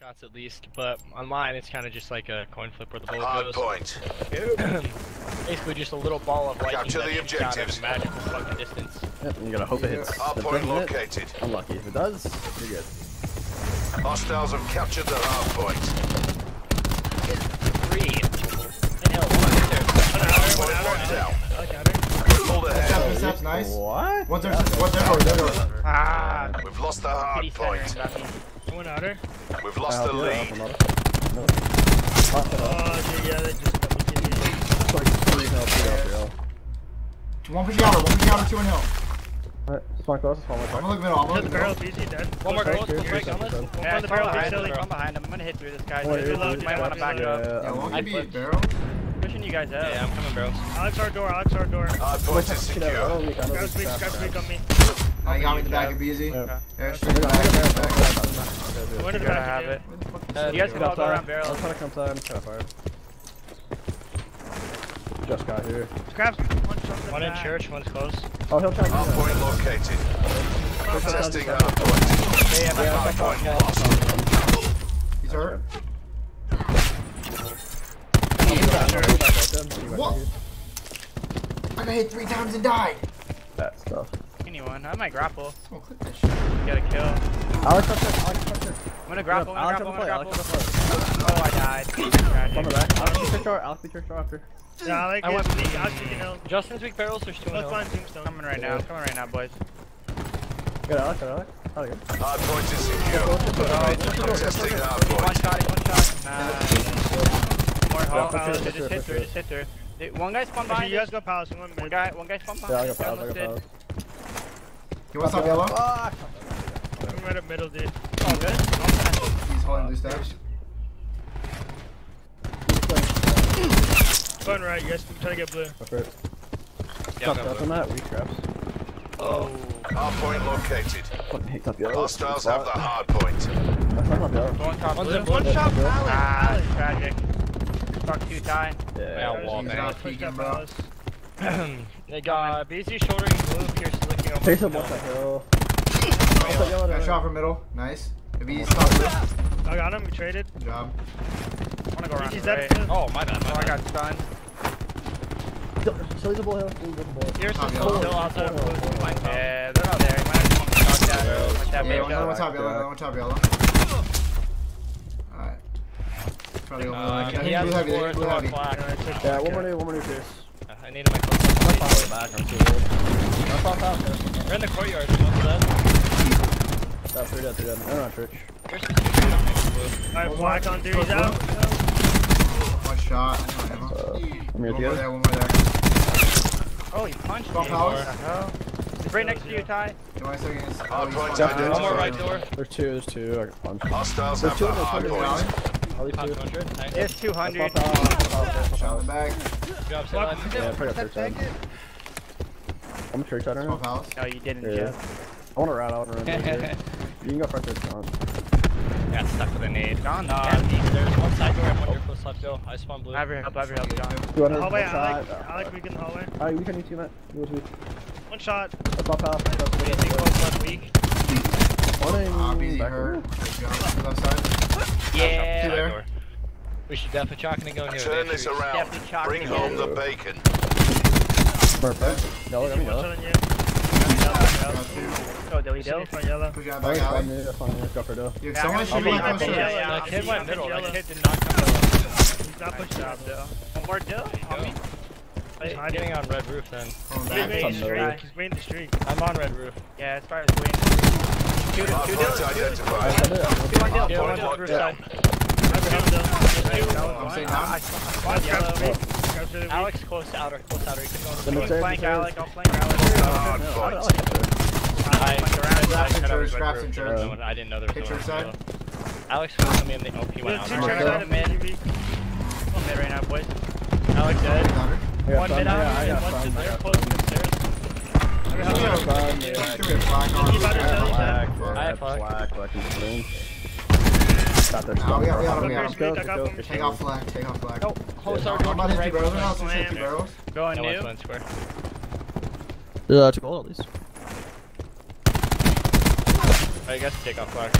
shots at least, but on mine it's kind of just like a coin flip where the bullet Hard goes. point. Basically just a little ball of lightning Capture that the shoots out at objectives. a magical fucking distance. Yep, you gotta hope it hits. Hard If it point doesn't hit, located. unlucky. If it does, you're good. Hostiles have captured the hard point. Three. And hell, one right there. Point one down. I got her. Pulled Steps, nice. What? One's there, one's there, one's there. Ah, We've lost the hard point. centering. One outer. We've lost help the you, I'll help lead. him out. No. Fuck. Oh, yeah, yeah, they just got me kitty. It's like three health, three health, three health. One pushing outer, one pushing outer, two in hill. Alright, spawn close, spawn I'm close. gonna look middle, I'm gonna look the middle. barrel, easy, dead. One more Okay, close, here, one here's break on this. One Yeah, on the come barrel, big behind, silly. come behind him. I'm gonna hit through this guy. You're reload, You might wanna back reload. up. Yeah, one I can be flipped. barrel. Pushing you guys out. Yeah, I'm coming, bros. Alex our door, Alex our door. Hard point is Get out, I secure. don't leak, I don't Grabs leak weak, fast, grabs weak on me. Now you got me at the back of BZ. Yeah. Airstream I got- I got back, One in the Gotta back. have it. Where the fuck is Uh, you guys can all go around I'll barrel. try to come time, kind of fire. Just got here. Grabs one shot in the One in back. church, one's close. Oh, he'll try to Hard do that. point located. He'll try Testing do hard that. point. Yeah, yeah, Hard point lost. He's hurt. What? I got hit three times and died. That's tough. Anyone. I might grapple. Someone click that shit. Get a kill. I'm Alex, touch it, Alex, touch it. gonna grapple. I'm gonna on grapple. I'm gonna Alex, on grapple. the play. Oh, I died. On the back. Alex, be trick drawer, Alex, be trick drawer after. Yeah, I like I it. went Alex, Alex, you know. Justin's weak barrels, there's two in Let's hill. find tombstone. Coming right now. Coming right now, boys. Good, Alex, good, Alex. Oh, good. Hard point is secure. Testing hard One point. shot. One shot. Nah. More Yeah, hole. for sure, Oh, for just sure, hit for through. sure. Just hit through. Dude, One guy spawned Actually, behind you guys us. go palace. One One mid. guy. One guy spawned Yeah, I behind got us. files, I got Dead. Files. You want top yellow? Fuck! I'm right up middle, dude. Oh, good. He's holding loose steps. Going right, you guys can try to get blue. That's right. Yeah, Top I'm on that, weak traps. Oh. Hard point located. Fucking hate top yellow. Hostiles have the hard point. That's not top yellow. One top One's blue. in blue. One shot. Blue. Ah, tragic. Fuck two tie. Yeah, Yeah. wall He's bang. not peeking, bro. They got BZ shouldering blue, Pierce looking over. Face up one top yellow. One top yellow. Nice shot from middle. Nice. If he's top blue. I got him, we traded. Good job. I wanna go around He's the right. too. Oh, my bad, My Oh, my I got stunned. Still use a bull hill. Still use a bull hill. Pierce Top is yellow. still outside of blue. Top. Yeah, they're all there. You might have to talk that. That Yeah, big another one top yellow, another one top yellow. Alright. Try to go. Uh, I he has four, they blue throw heavy. black. Yeah, one more new, one more new Pierce. Uh, I needed my close. I'm fine back, I'm too old. That's all top there. We're in the courtyard, one's dead. That's three dead, three dead. I'm not church. Pierce is two blue. Alright, black on dude, he's out. One shot. Uh, I'm here One more there, one more there. Oh, he punched Bump me. House. What the hell? Right next to you, Ty. Give me a second. Oh, he's point One more right door. There's two, there's two. I got punch. Hostiles have the in the hard point. I'll leave Top two. 200. Nice. It's 200. Pop out, pop out, pop Shot in the back. Good job, Fuck. Yeah, I got church side. I'm church side right Small now. palace. No, you didn't. Yeah. Yeah. I want to rat out and run through here. You can go front church, John. Got stuck with a nade. Gone. Nah, Yeah. there's one side door and one door close left go. I spawned blue. I have your help. I have your help, John. 200, Hallway, one Alec. shot. Alec, weak in the hallway. Alright, we can need two, Matt. You want two. One shot. Let's pop out. BZ close left weak. One in BZ back hurt. room. Good job. Left side. Yeah. Two there. Door. We should definitely chalk and go here. Turn this around. Definitely chalk Bring it home in. the bacon. Perfect. Yellow, got me One yellow. shot on you. Oh, got two. Oh, Dilly Still Dill. front yellow. Push out Oh, back yeah, alley. fine, yeah, fine, yeah, go for Dill. Yo, Yeah, someone I'm should gonna be be close happy. to Yeah, us. yeah. That I'm kid seeing went him middle. yellow. That kid did not come middle. He's not Nice pushing job, out. Dill. One more Dill on me. Hey, I'm getting on red roof then. Going He's back. waiting Some the middle. streak. He's waiting the streak. I'm on red roof. Yeah, as far as win. Two, two Hard Dills. point Two, identified. I did it. two on Dill. Yeah, Two one on Dill. roof down. side. I got him, though. I'm saying I down. spawned weak. Grabs really weak. Alex close outer, close outer. You can go on Then the it's Flank save. Alec. I'll flank Alec. Hard Yeah, I point. like it. I, Scraps and I, church, scraps and. I, I didn't know there was Picture one side. on the Alex was me and the OP We went have out. Alright, side and mid. weak. I'm mid right now, boys. Alex dead. Thunder. I got One mid yeah, out I and got one some, is I there, close some. to the stairs. I got Yeah, some. fine, Should yeah. be a flag on. Keep out of Yeah, zone. flag. I red, fuck. black, black, and green. Got their Nah, stuff. we got- we got 'em, we Look, got 'em. there's weak. I got him. Take off flag, take off flag. Oh, host Yeah. our I'm about to to hit two barrels. I'll Slam. shoot two barrels. Going No, it's new. one square. Uh, two gold at least. I guess take off flag.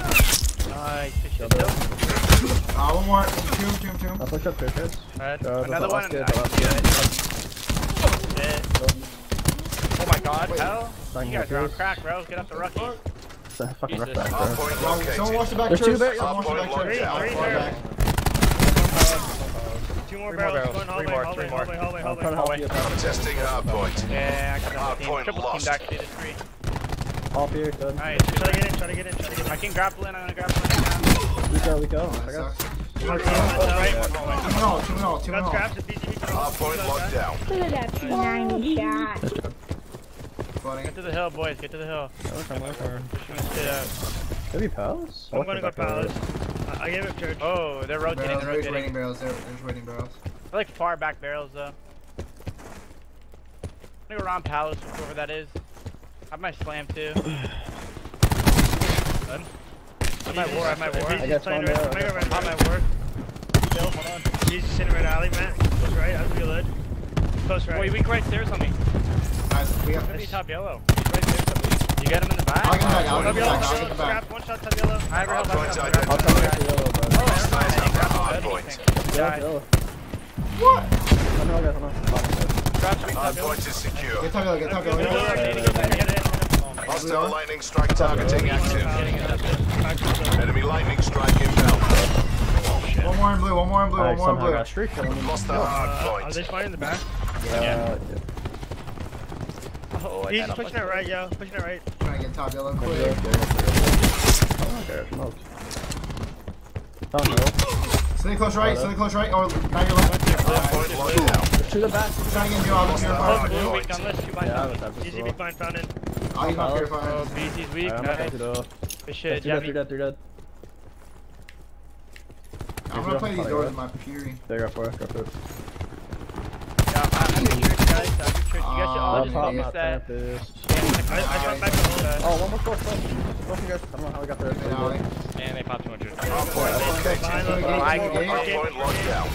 Nice. Nice. Good shit, Joe. Uh, one more. Tomb, tomb, tomb. I'll push up church heads. Red. Uh, Another one. last kid, Nice. the last Good. Shit. Oh my god, hell. You guys are on crack, bro. Get up the rookie. It's fucking rough Jesus. back, bro. Someone watch the back There's two there. Someone watch the back Hard church. point I'll locked fall down. back. Two more barrels. barrels, Going three hallway, more, hallway, three more. hallway, hallway, I'm hallway, trying to help you. I'm testing hard point. Yeah, I got Hard the team. point Triple team lost. back to the three. Off here, good. Nice. Try to get in, try to get in, try to get in. I can grapple in. I'm gonna grapple in. We go, we go. I got. Two more team. That's right. Two and all, two and all, two and Got all. scraps. It's BGB. Hard point locked down. Look at that P90 shot. Nice job. Get to the hill, boys. Get to the hill. Work on, work on. Pushing this shit out. Maybe pals? I'm gonna go palace. I I gave it church. Oh, they're rotating. Barrels, They're there's rotating. waiting barrels. There, there's waiting barrels. I like far back barrels though. I'm gonna go around palace, whoever that is. I have my slam too. Done. I might war. I might war. I got playing one I got I right. might war. Bill, hold on. He's just sitting right alley, Matt. Close right. That's good. Lid. Close Boy, right. weak right stairs on me. Nice. We got Could top yellow. He's right there. somebody. You get him in the back? I'll get back. I'll Top get back. I'll Top get back. One shot. Top yellow. I have Hard help. I have help. I'll come back to yellow, bro. Oh, never mind. Hard point. anything. Yellow, What? I know, I got one. Hard point is secure. Get top yellow, get top yellow. get it. Hostile lightning strike targeting active. Getting. Enemy lightning strike inbound. One more in blue, one more in blue, one more in blue. got a streak killing me. Lost the hard Uh, Are they spawning in the back? Yeah. Oh, I He's pushing it right, yo. Pushing it right. Trying to get top yellow quick. Yeah, yeah, oh, there, Oh Don't know. Stay close right, stay close right, or now you're left. Right. Right. To the back. Trying to get you out of here. Oh, blue weak, unless you find him. fountain. Easy oh, oh, weak, find fountain. I'll eat my pure fountain. Oh, BC's weak, nice. Good shit, Javi. 3 dead, 3 dead. I'm gonna play these doors with my fury. They got 4, got 4. Oh, I'm not that. Panthers. I, I shot back on that. Oh, one more close, close. Close, guys. I don't know how we got there. Really and they popped 200. Hard point lost. Okay, Hard point lost down.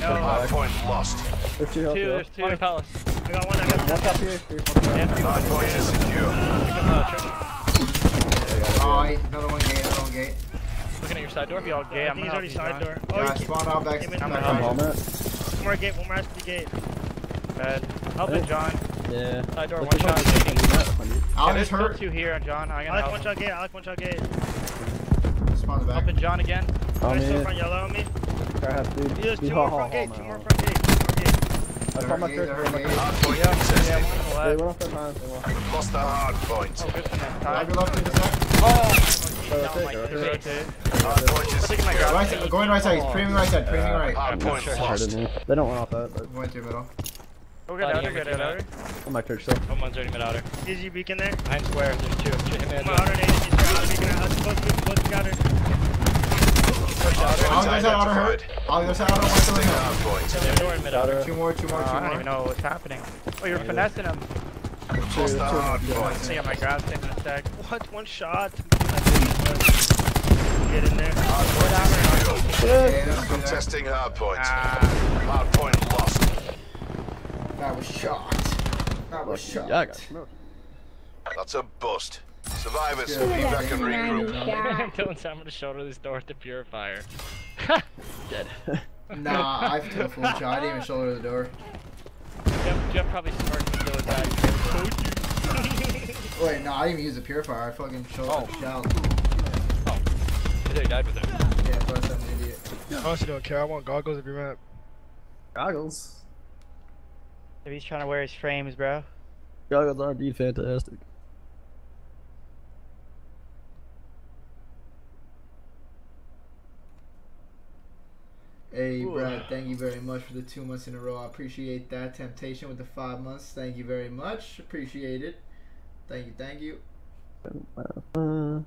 No. Hard point lost. There's two, two there's two. On palace. I got one, I got one. One top here. Hard point is secure. Oh, another one gate, another one gate. Looking at your side door. Be all gay. I'm already side door. Oh, yeah, spawn out back. I'm on it. One more gate, one more SP gate. Bad. Helping John. Yeah. Side door, Let's one just shot. hope we can do that, if I need. I'll Yeah, there's just still hurt. two here, John. I I can like help. one shot gate. I like one shot gate. Spawn the back. Helping John again. Oh, Guys still front yellow on me. I have to. There's two ha- more front gate. Two more front gate. Two more gate. I They're caught my hurt gate, trick. Oh, they're I hurt caught my gate. trick. Hard point Yeah, contested. one on the They went off their time. They won. Lost the hard point. Oh, good for next Grab time. your left in a sec. Oh, that's it, my go, God. that's it. Rotate. Hard point is Taking my secure. grab. Right side, going right side. He's premium right side. Premium uh, right. Hard point Sure, lost. didn't he? They don't want off that, but Went through middle. We're good. Outer, I'm good. with you, Outer. I'm my church still. Oh, one's already mid outer. Easy beacon there. Behind square. There's two. Shoot him in. My outer nade. He's outer beacon. out. Close to close to outer. I'll go side outer hurt. I'll go side outer one still in Testing hill. hard point. They're in mid outer. Two more, two more, Oh, I don't even know what's happening. Oh, you're finessing him. Lost the hard I point. think I got my grab taking a sec. What? One shot. Get in there. Okay, that's good. Contesting hard point. Ah, Hard point lost. That was shocked. That was shocked. Yeah, I got smoked. That's a bust. Survivors, Yeah. be back and regroup. P90 shot. Dylan said I'm gonna shoulder this door with the purifier. Dead. Nah, I took a full shot. I didn't even shoulder the door. Jeff, Jeff probably smirked when Dylan died. Wait, no, I didn't even use the purifier. I fucking shouldered the oh. shell. I think he died with it. Yeah, plus I'm an idiot. I honestly don't care. I want goggles if you're mad. Goggles. If he's trying to wear his frames, bro. Goggles are indeed fantastic. Hey, Brad, thank you very much for the two months in a row. I appreciate that. Temptation with the five months. Thank you very much. Appreciate it. Thank you, thank you. Uh,